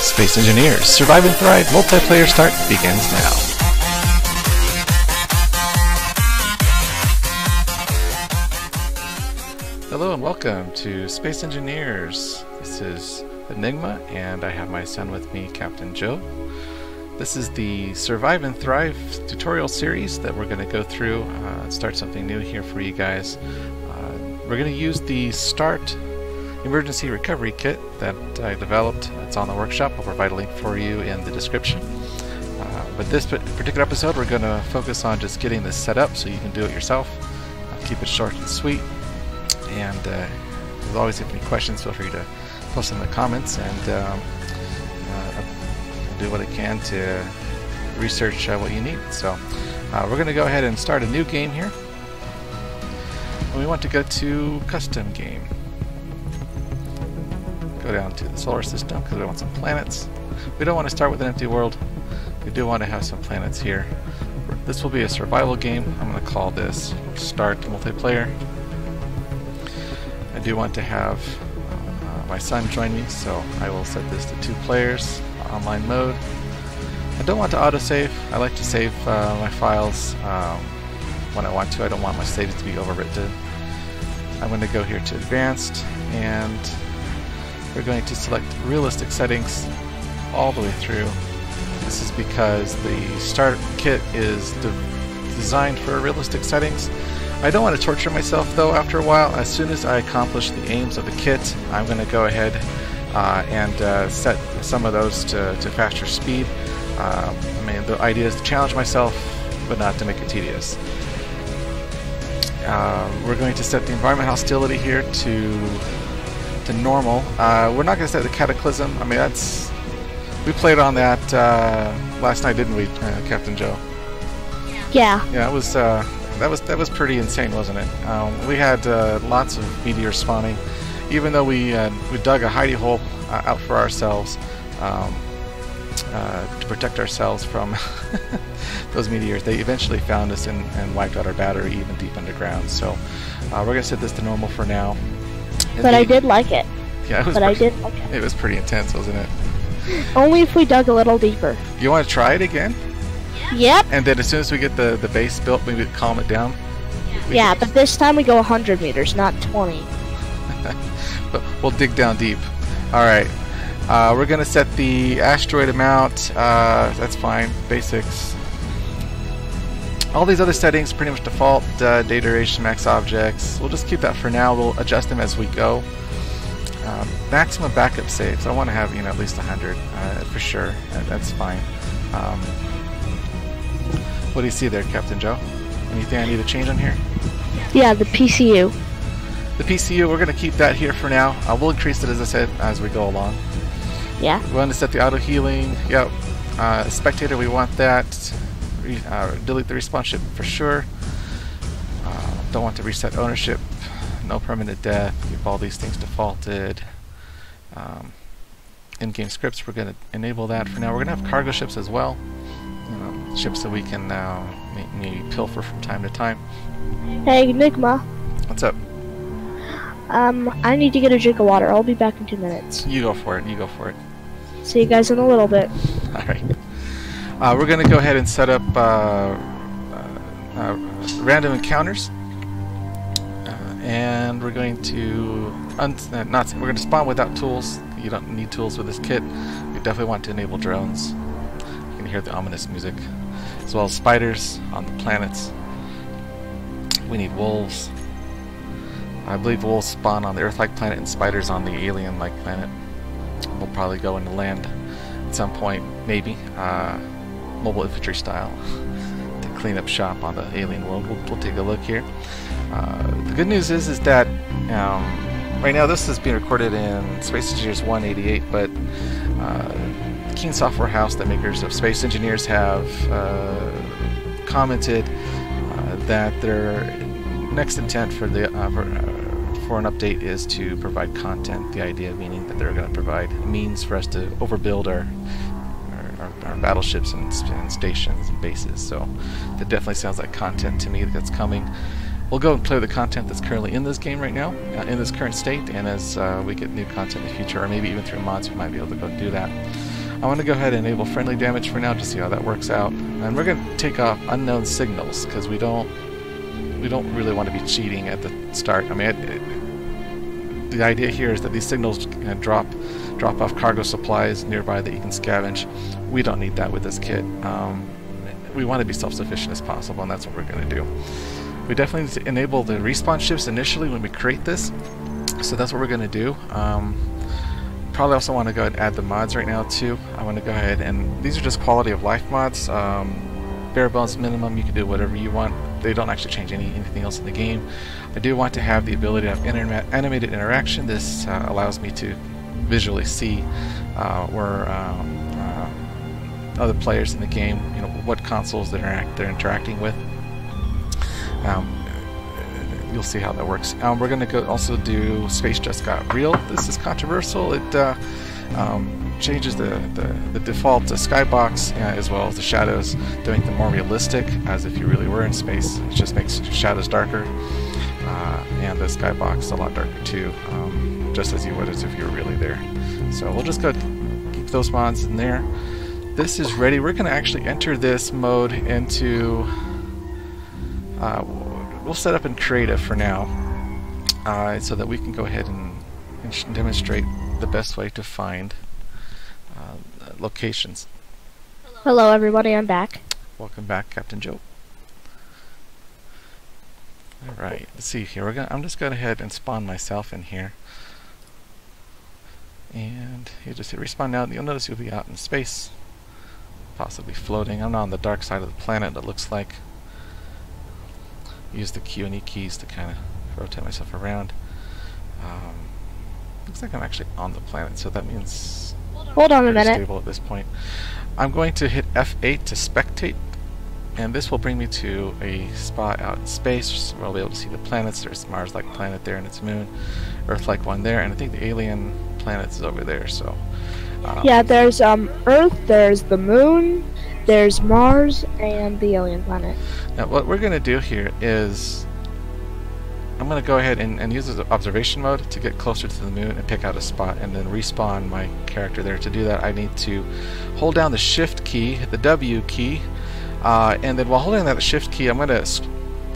Space Engineers Survive and Thrive multiplayer start begins now. Hello and welcome to Space Engineers. This is Enigma and I have my son with me, Captain Joe. This is the Survive and Thrive tutorial series that we're going to go through, uh, start something new here for you guys. Uh, we're going to use the START emergency recovery kit that I developed. It's on the workshop. I'll provide a link for you in the description. Uh, but this particular episode, we're going to focus on just getting this set up so you can do it yourself. Uh, keep it short and sweet. And uh, as always, if you have any questions, feel free to post in the comments and um, uh, do what I can to research uh, what you need. So uh, we're going to go ahead and start a new game here. And we want to go to custom game go down to the solar system because we want some planets. We don't want to start with an empty world. We do want to have some planets here. This will be a survival game. I'm going to call this Start Multiplayer. I do want to have uh, my son join me, so I will set this to two players, online mode. I don't want to autosave. I like to save uh, my files um, when I want to. I don't want my saves to be overwritten. I'm going to go here to advanced and we're going to select realistic settings all the way through. This is because the start kit is de designed for realistic settings. I don't want to torture myself though after a while. As soon as I accomplish the aims of the kit, I'm going to go ahead uh, and uh, set some of those to, to faster speed. Um, I mean, the idea is to challenge myself, but not to make it tedious. Uh, we're going to set the environment hostility here to to normal. Uh, we're not going to set the Cataclysm. I mean, that's... We played on that uh, last night, didn't we, uh, Captain Joe? Yeah. Yeah, it was... Uh, that was that was pretty insane, wasn't it? Um, we had uh, lots of meteors spawning. Even though we uh, we dug a hidey hole out for ourselves um, to protect ourselves from those meteors, they eventually found us and, and, wiped out our battery even deep underground. So we're going to set this to normal for now but I did like it. Yeah, it was. But pretty, I did like it. It was pretty intense, wasn't it? Only if we dug a little deeper. You want to try it again? Yep. And then as soon as we get the the base built, maybe calm it down. Yeah, but this time we go 100 meters, not 20. but we'll dig down deep. All right. Uh, we're gonna set the asteroid amount. Uh, that's fine. Basics. All these other settings pretty much default, uh, data duration, max objects. We'll just keep that for now. We'll adjust them as we go. Um, maximum backup saves. I want to have you know at least 100 uh, for sure. that's fine. Um, what do you see there, Captain Joe? Anything I need to change on here? Yeah, the PCU. The PCU, we're going to keep that here for now. Uh, we'll increase it, as I said, as we go along. Yeah. We want to set the auto healing. Yep. Uh, spectator, we want that uh, delete the respawn ship for sure. Uh, don't want to reset ownership. No permanent death. Keep all these things defaulted. Um, in-game scripts, we're going to enable that for now. We're going to have cargo ships as well. You know, ships that we can now maybe pilfer from time to time. Hey, Enigma. What's up? Um, I need to get a drink of water. I'll be back in two minutes. You go for it. You go for it. See you guys in a little bit. All right. Uh, we're going to go ahead and set up uh, uh, uh random encounters, uh, and we're going to uh, not we're going to spawn without tools. You don't need tools with this kit. We definitely want to enable drones. You can hear the ominous music, as well as spiders on the planets. We need wolves. I believe wolves spawn on the Earth-like planet and spiders on the alien-like planet. We'll probably go into land at some point, maybe. Uh, mobile infantry style to clean up shop on the alien world. We'll, we'll take a look here. Uh, the good news is is that um, right now this is being recorded in Space Engineers 188, but uh, Keen Software House, the makers of Space Engineers, have uh, commented uh, that their next intent for the uh, for, uh, for an update is to provide content. The idea meaning that they're going to provide means for us to overbuild our our, battleships and, and, stations and bases. So that definitely sounds like content to me that's coming. We'll go and play with the content that's currently in this game right now, uh, in this current state, and as uh, we get new content in the future, or maybe even through mods, we might be able to go do that. I want to go ahead and enable friendly damage for now to see how that works out. And we're going to take off unknown signals because we don't we don't really want to be cheating at the start. I mean, it, it, the idea here is that these signals drop drop off cargo supplies nearby that you can scavenge. We don't need that with this kit. Um, we want to be self-sufficient as possible, and that's what we're going to do. We definitely need to enable the respawn ships initially when we create this, so that's what we're going to do. Um, probably also want to go ahead and add the mods right now too. I want to go ahead and these are just quality of life mods. Um, bare bones minimum, you can do whatever you want. They don't actually change any anything else in the game. I do want to have the ability to have animated interaction. This uh, allows me to visually see uh, where um, uh, other players in the game, you know, what consoles they're, interact they're interacting with. Um, you'll see how that works. Um, we're going to also do Space Just Got Real. This is controversial. It uh, um, changes the, the, the, default to skybox uh, as well as the shadows to make them more realistic as if you really were in space. It just makes shadows darker uh, and the skybox a lot darker too, um, just as you would as if you were really there. So we'll just go keep those mods in there. This is ready. We're going to actually enter this mode into uh, we'll set up in creative for now uh, so that we can go ahead and, and demonstrate the best way to find uh, locations. Hello everybody, I'm back. Welcome back, Captain Joe. Alright, let's see here. We're gonna I'm just gonna head and spawn myself in here. And you just hit respawn now, and you'll notice you'll be out in space. Possibly floating. I'm not on the dark side of the planet, it looks like use the Q and E keys to kind of rotate myself around. Um, looks like I'm actually on the planet, so that means hold on a minute. Stable at this point. I'm going to hit F8 to spectate, and this will bring me to a spot out in space where I'll be able to see the planets. There's Mars-like planet there and its moon, Earth-like one there, and I think the alien planet is over there. So. Um, yeah, there's um Earth, there's the moon, there's Mars and the alien planet. Now what we're going to do here is I'm going to go ahead and, and use the observation mode to get closer to the moon and pick out a spot and then respawn my character there. To do that I need to hold down the shift key, the W key, uh, and then while holding that shift key I'm going to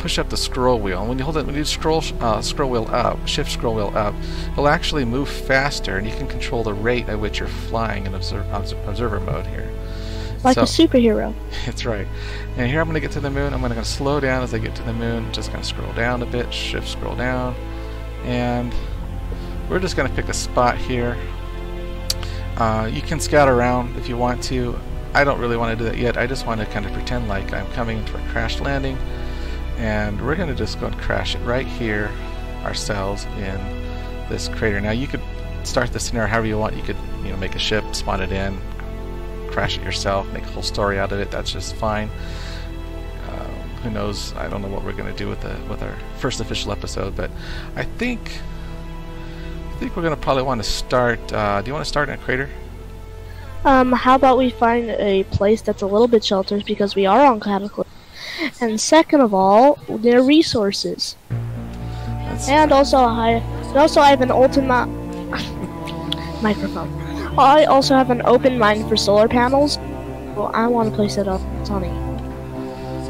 push up the scroll wheel. And when you hold it, when you scroll uh, scroll wheel up, shift scroll wheel up, it'll actually move faster, and you can control the rate at which you're flying in observer, observer mode here. Like so, a superhero. That's right. And here I'm going to get to the moon. I'm going to slow down as I get to the moon. Just going to scroll down a bit, shift scroll down. And we're just going to pick a spot here. Uh, you can scout around if you want to. I don't really want to do that yet. I just want to kind of pretend like I'm coming into a crash landing. And we're going to just go and crash it right here ourselves in this crater. Now you could start the scenario however you want. You could you know make a ship, spawn it in, crash it yourself, make a whole story out of it. That's just fine. Uh, who knows? I don't know what we're going to do with the with our first official episode, but I think I think we're going to probably want to start. Uh, do you want to start in a crater? Um, how about we find a place that's a little bit sheltered because we are on Cataclysm, and second of all, their resources. That's and also I also I have an ultimate microphone. I also have an open mind for solar panels. Well, I want to place it up sunny.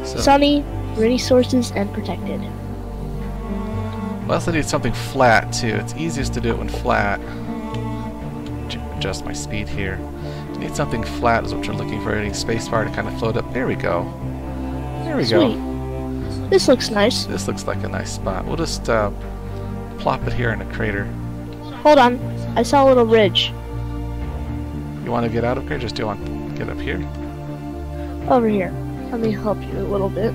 So. Sunny, resources, and protected. We also need something flat too. It's easiest to do it when flat. Adjust my speed here. Need something flat is what you're looking for. Any spacebar to kind of float up. There we go. There we Sweet. go. This looks nice. This looks like a nice spot. We'll just uh, plop it here in a crater. Hold on. I saw a little ridge. You want to get out of here? Just do you want to get up here? Over here. Let me help you a little bit.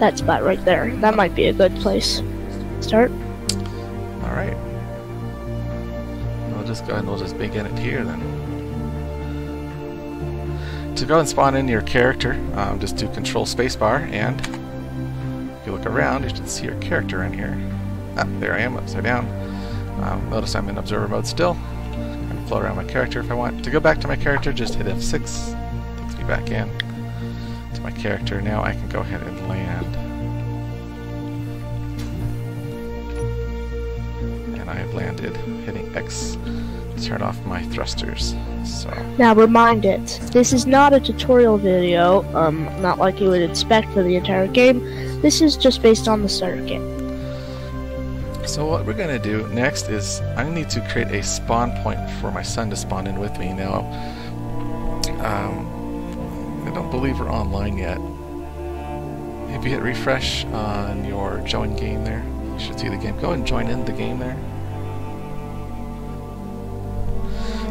That spot right there. That might be a good place. Start. Alright. We'll just go and we'll just begin it here then. To go and spawn in your character, um, just do control spacebar and if you look around, you should see your character in here. Ah, there I am, upside down. Um, notice I'm in observer mode still I can float around my character if I want. To go back to my character, just hit F6. Takes me back in to my character. Now I can go ahead and land. And I have landed, hitting X turn off my thrusters. So Now remind it, this is not a tutorial video, um, not like you would expect for the entire game. This is just based on the starter kit. So what we're gonna do next is I need to create a spawn point for my son to spawn in with me now. Um, I don't believe we're online yet. If you hit refresh on your join game there, you should see the game. Go and join in the game there.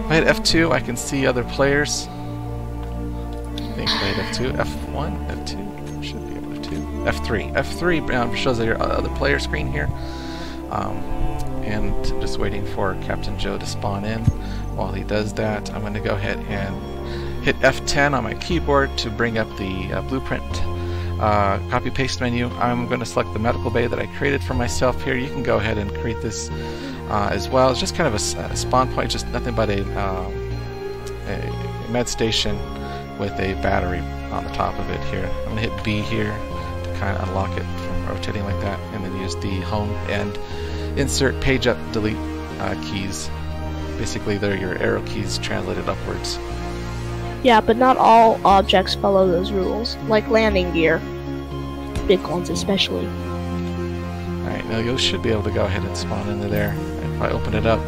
I hit F2, I can see other players. I think I hit F2, F1, F2, should be F2, F3. F3 um, shows your other player screen here. Um, and just waiting for Captain Joe to spawn in. While he does that, I'm going to go ahead and hit F10 on my keyboard to bring up the uh, blueprint uh, copy paste menu. I'm going to select the medical bay that I created for myself here. You can go ahead and create this uh, as well. It's just kind of a, a, spawn point, just nothing but a, um, a med station with a battery on the top of it here. I'm going to hit B here to kind of unlock it from rotating like that, and then use the home and insert page up delete uh, keys. Basically, they're your arrow keys translated upwards. Yeah, but not all objects follow those rules, like landing gear. Big ones especially. Alright, now you should be able to go ahead and spawn into there. If I open it up,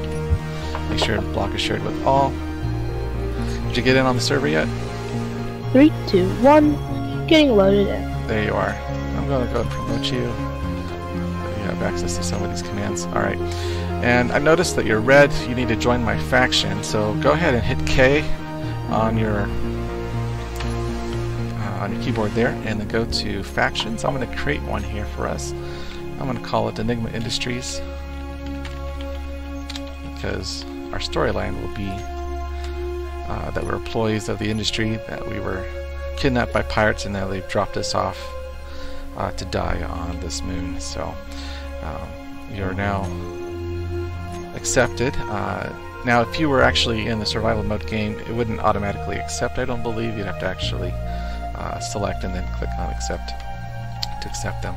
make sure block is shared with all. Did you get in on the server yet? Three, two, one, getting loaded in. There you are. I'm going to go and promote you. You have access to some of these commands. Alright. And I noticed that you're red. You need to join my faction. So go ahead and hit K on your uh, on your keyboard there, and then go to factions. I'm going to create one here for us. I'm going to call it Enigma Industries because our storyline will be uh, that we're employees of the industry, that we were kidnapped by pirates, and now they've dropped us off uh, to die on this moon. So um, you're now accepted. Uh, now, if you were actually in the survival mode game, it wouldn't automatically accept, I don't believe. You'd have to actually uh, select and then click on accept to accept them.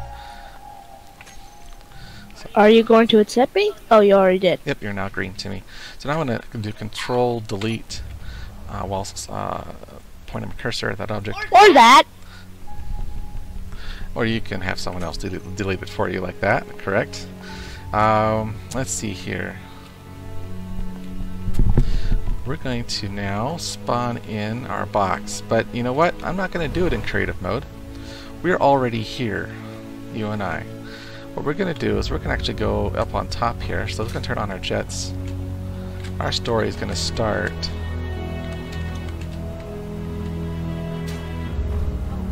Are you going to accept me? Oh, you already did. Yep, you're now green to me. So now I'm going to do control delete uh, while uh, pointing my cursor at that object. Or that! Or you can have someone else do delete it for you like that, correct? Um, let's see here we're going to now spawn in our box. But you know what? I'm not going to do it in creative mode. We're already here, you and I. What we're going to do is we're going to actually go up on top here. So we're going to turn on our jets. Our story is going to start.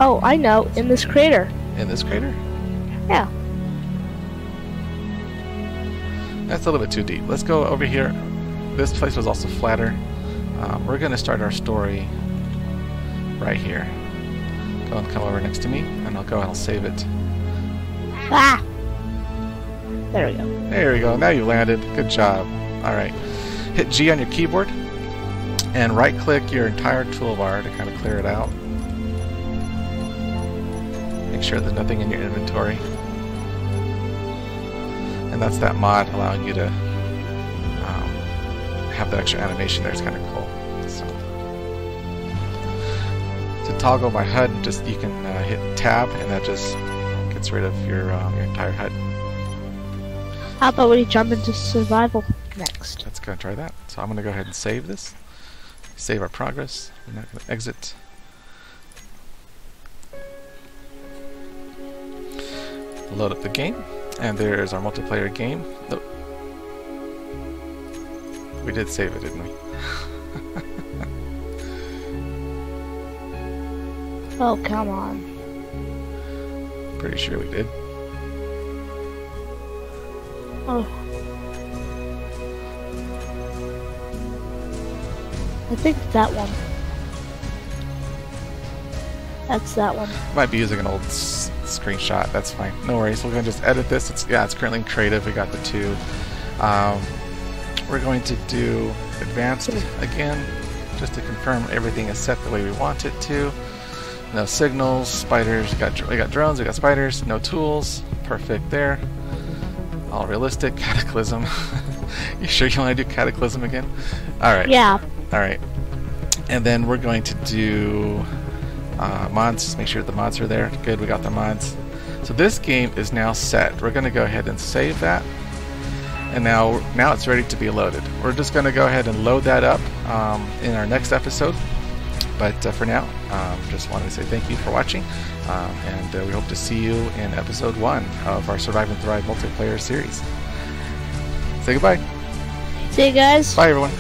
Oh, I know. In this crater. In this crater? Yeah. That's a little bit too deep. Let's go over here this place was also flatter. Um, we're going to start our story right here. Go and come over next to me, and I'll go and I'll save it. Ah! There we go. There we go. Now you landed. Good job. Alright. Hit G on your keyboard, and right-click your entire toolbar to kind of clear it out. Make sure there's nothing in your inventory. And that's that mod allowing you to have that extra animation there. It's kind of cool. So to toggle my HUD, just you can uh, hit Tab, and that just gets rid of your uh, your entire HUD. How about we jump into survival next? Let's go and try that. So I'm going to go ahead and save this. Save our progress. We're not going to exit. Load up the game, and there's our multiplayer game. Nope. We did save it, didn't we? oh, come on. Pretty sure we did. Oh. I think that one. That's that one. Might be using an old screenshot. That's fine. No worries. We're gonna just edit this. It's yeah. It's currently creative. We got the two. Um, we're going to do advanced again, just to confirm everything is set the way we want it to. No signals, spiders, we got, we got drones, we got spiders, no tools, perfect there. All realistic, cataclysm. you sure you want to do Cataclysm again? Alright. Yeah. Alright. And then we're going to do uh, mods. Just make sure the mods are there. Good, we got the mods. So this game is now set. We're going to go ahead and save that. And now, now it's ready to be loaded. We're just going to go ahead and load that up um, in our next episode. But uh, for now, um, just wanted to say thank you for watching. Um, and uh, we hope to see you in episode one of our Survive and Thrive multiplayer series. Say goodbye. See you guys. Bye, everyone.